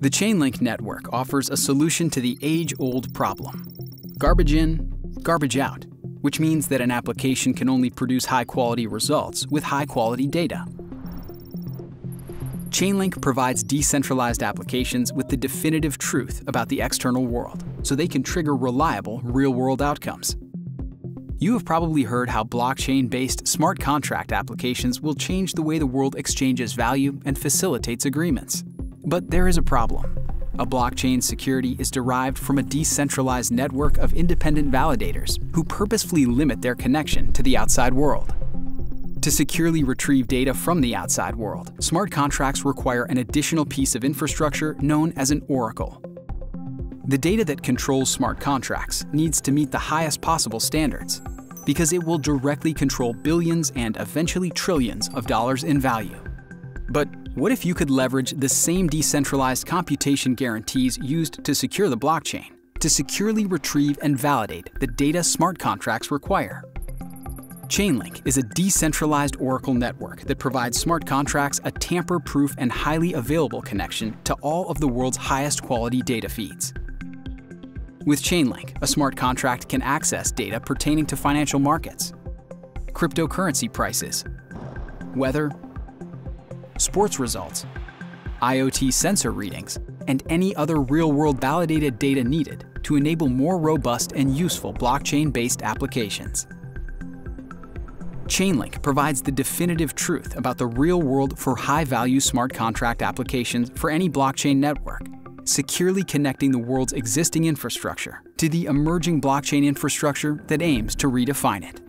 The Chainlink network offers a solution to the age-old problem. Garbage in, garbage out, which means that an application can only produce high-quality results with high-quality data. Chainlink provides decentralized applications with the definitive truth about the external world, so they can trigger reliable, real-world outcomes. You have probably heard how blockchain-based smart contract applications will change the way the world exchanges value and facilitates agreements. But there is a problem. A blockchain security is derived from a decentralized network of independent validators who purposefully limit their connection to the outside world. To securely retrieve data from the outside world, smart contracts require an additional piece of infrastructure known as an oracle. The data that controls smart contracts needs to meet the highest possible standards because it will directly control billions and eventually trillions of dollars in value. But what if you could leverage the same decentralized computation guarantees used to secure the blockchain to securely retrieve and validate the data smart contracts require? Chainlink is a decentralized Oracle network that provides smart contracts a tamper-proof and highly available connection to all of the world's highest quality data feeds. With Chainlink, a smart contract can access data pertaining to financial markets, cryptocurrency prices, weather, sports results, IoT sensor readings, and any other real-world validated data needed to enable more robust and useful blockchain-based applications. Chainlink provides the definitive truth about the real world for high-value smart contract applications for any blockchain network, securely connecting the world's existing infrastructure to the emerging blockchain infrastructure that aims to redefine it.